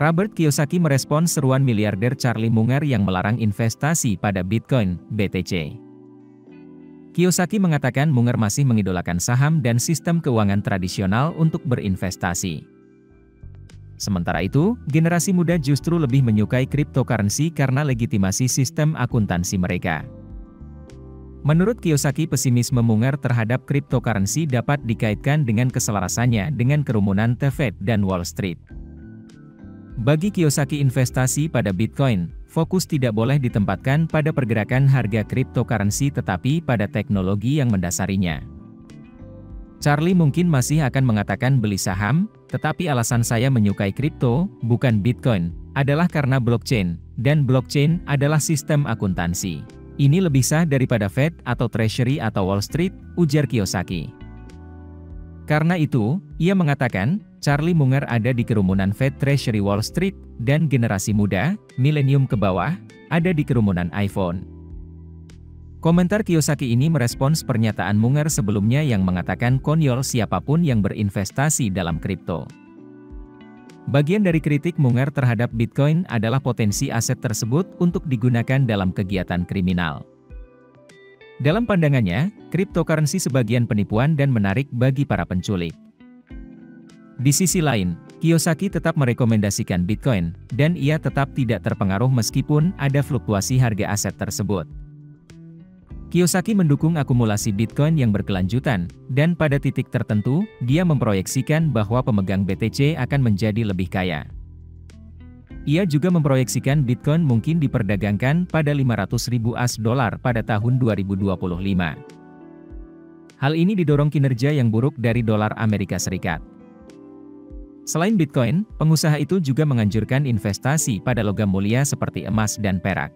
Robert Kiyosaki merespon seruan miliarder Charlie Munger yang melarang investasi pada Bitcoin, BTC. Kiyosaki mengatakan Munger masih mengidolakan saham dan sistem keuangan tradisional untuk berinvestasi. Sementara itu, generasi muda justru lebih menyukai cryptocurrency karena legitimasi sistem akuntansi mereka. Menurut Kiyosaki pesimisme Munger terhadap cryptocurrency dapat dikaitkan dengan keselarasannya dengan kerumunan The Fed dan Wall Street. Bagi Kiyosaki investasi pada Bitcoin, fokus tidak boleh ditempatkan pada pergerakan harga cryptocurrency tetapi pada teknologi yang mendasarinya. Charlie mungkin masih akan mengatakan beli saham, tetapi alasan saya menyukai kripto, bukan Bitcoin, adalah karena blockchain, dan blockchain adalah sistem akuntansi. Ini lebih sah daripada Fed atau Treasury atau Wall Street, ujar Kiyosaki. Karena itu, ia mengatakan, Charlie Munger ada di kerumunan Fed Treasury Wall Street, dan generasi muda, milenium ke bawah, ada di kerumunan iPhone. Komentar Kiyosaki ini merespons pernyataan Munger sebelumnya yang mengatakan konyol siapa pun yang berinvestasi dalam kripto. Bagian dari kritik Munger terhadap Bitcoin adalah potensi aset tersebut untuk digunakan dalam kegiatan kriminal. Dalam pandangannya, cryptocurrency sebagian penipuan dan menarik bagi para penculik. Di sisi lain, Kiyosaki tetap merekomendasikan Bitcoin, dan ia tetap tidak terpengaruh meskipun ada fluktuasi harga aset tersebut. Kiyosaki mendukung akumulasi Bitcoin yang berkelanjutan, dan pada titik tertentu, dia memproyeksikan bahwa pemegang BTC akan menjadi lebih kaya. Ia juga memproyeksikan Bitcoin mungkin diperdagangkan pada 500.000 as dolar pada tahun 2025. Hal ini didorong kinerja yang buruk dari dolar Amerika Serikat. Selain Bitcoin, pengusaha itu juga menganjurkan investasi pada logam mulia seperti emas dan perak.